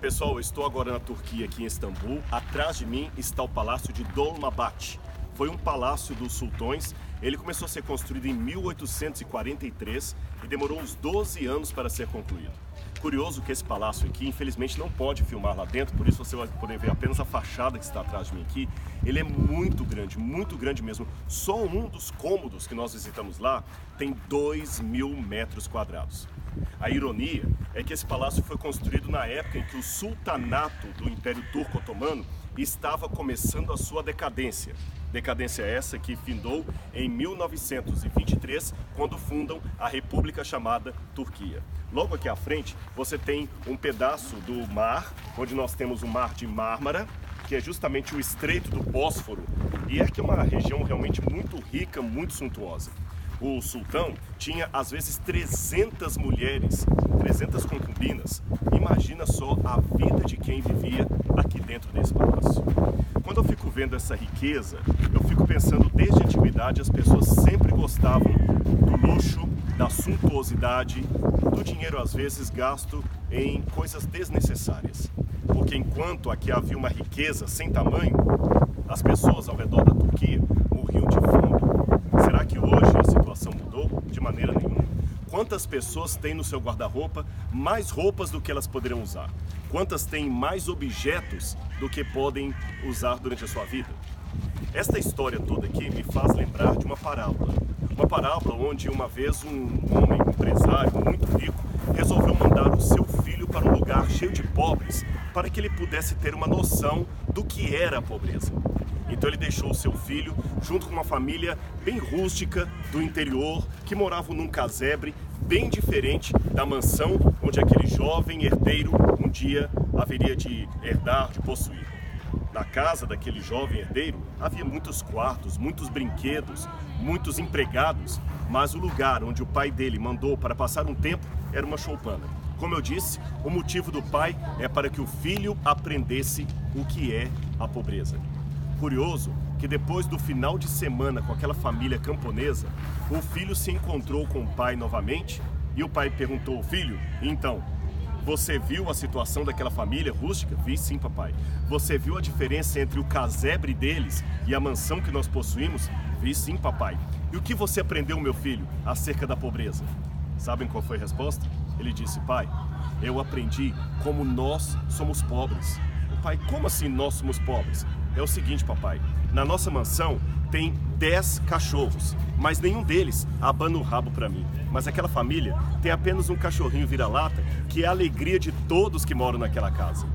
Pessoal, estou agora na Turquia, aqui em Istambul. Atrás de mim está o Palácio de Dolmabahçe. Foi um palácio dos sultões. Ele começou a ser construído em 1843 e demorou uns 12 anos para ser concluído. Curioso que esse palácio aqui, infelizmente, não pode filmar lá dentro, por isso você vai poder ver apenas a fachada que está atrás de mim aqui. Ele é muito grande, muito grande mesmo. Só um dos cômodos que nós visitamos lá tem 2 mil metros quadrados. A ironia é que esse palácio foi construído na época em que o sultanato do Império Turco Otomano estava começando a sua decadência. Decadência essa que findou em 1923, quando fundam a república chamada Turquia. Logo aqui à frente, você tem um pedaço do mar, onde nós temos o Mar de Mármara, que é justamente o Estreito do Bósforo, e é que é uma região realmente muito rica, muito suntuosa o sultão tinha às vezes 300 mulheres, 300 concubinas. Imagina só a vida de quem vivia aqui dentro desse palácio. Vendo essa riqueza, eu fico pensando desde a antiguidade as pessoas sempre gostavam do luxo, da suntuosidade, do dinheiro às vezes gasto em coisas desnecessárias. Porque enquanto aqui havia uma riqueza sem tamanho, as pessoas ao redor da Turquia morriam de fome. Será que hoje a situação mudou? De maneira nenhuma. Quantas pessoas têm no seu guarda-roupa mais roupas do que elas poderiam usar? Quantas têm mais objetos do que podem usar durante a sua vida? Esta história toda aqui me faz lembrar de uma parábola. Uma parábola onde uma vez um homem, um empresário muito rico, resolveu mandar o seu filho para um lugar cheio de pobres para que ele pudesse ter uma noção do que era a pobreza. Então ele deixou o seu filho junto com uma família bem rústica do interior que moravam num casebre bem diferente da mansão onde aquele jovem herdeiro um dia haveria de herdar, de possuir. Na casa daquele jovem herdeiro havia muitos quartos, muitos brinquedos, muitos empregados, mas o lugar onde o pai dele mandou para passar um tempo era uma choupana. Como eu disse, o motivo do pai é para que o filho aprendesse o que é a pobreza. Curioso que depois do final de semana com aquela família camponesa, o filho se encontrou com o pai novamente e o pai perguntou: Filho, então, você viu a situação daquela família rústica? Vi sim, papai. Você viu a diferença entre o casebre deles e a mansão que nós possuímos? Vi sim, papai. E o que você aprendeu, meu filho, acerca da pobreza? Sabem qual foi a resposta? Ele disse: Pai, eu aprendi como nós somos pobres. Pai, como assim nós somos pobres? É o seguinte, papai. Na nossa mansão tem 10 cachorros, mas nenhum deles abana o rabo para mim. Mas aquela família tem apenas um cachorrinho vira-lata que é a alegria de todos que moram naquela casa.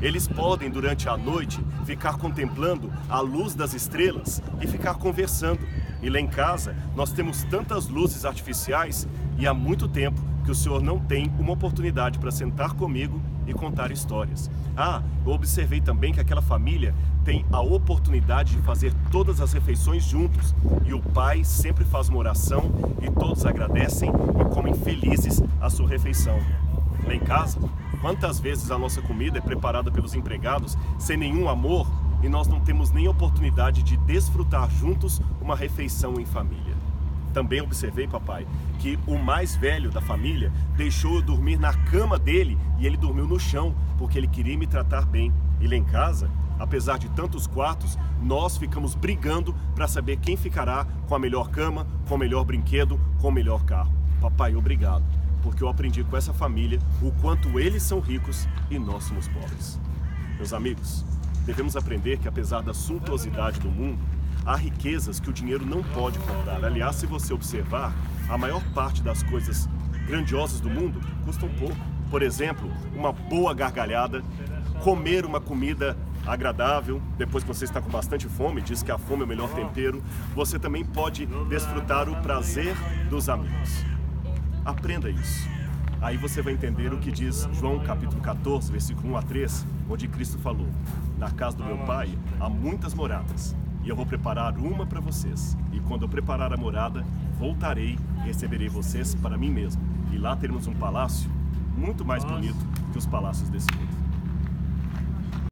Eles podem, durante a noite, ficar contemplando a luz das estrelas e ficar conversando. E lá em casa, nós temos tantas luzes artificiais e há muito tempo que o senhor não tem uma oportunidade para sentar comigo e contar histórias. Ah, eu observei também que aquela família tem a oportunidade de fazer todas as refeições juntos e o pai sempre faz uma oração e todos agradecem e comem felizes a sua refeição. Lá em casa, quantas vezes a nossa comida é preparada pelos empregados sem nenhum amor e nós não temos nem oportunidade de desfrutar juntos uma refeição em família. Também observei, papai, que o mais velho da família deixou eu dormir na cama dele e ele dormiu no chão, porque ele queria me tratar bem. E lá em casa, apesar de tantos quartos, nós ficamos brigando para saber quem ficará com a melhor cama, com o melhor brinquedo, com o melhor carro. Papai, obrigado, porque eu aprendi com essa família o quanto eles são ricos e nós somos pobres. Meus amigos, devemos aprender que apesar da suntuosidade do mundo, há riquezas que o dinheiro não pode comprar. Aliás, se você observar, a maior parte das coisas grandiosas do mundo custam pouco. Por exemplo, uma boa gargalhada, comer uma comida agradável, depois que você está com bastante fome, diz que a fome é o melhor tempero, você também pode desfrutar o prazer dos amigos. Aprenda isso. Aí você vai entender o que diz João capítulo 14, versículo 1 a 3, onde Cristo falou: Na casa do meu Pai há muitas moradas e eu vou preparar uma para vocês. E quando eu preparar a morada, voltarei e receberei vocês para mim mesmo. E lá teremos um palácio muito mais bonito que os palácios desse mundo.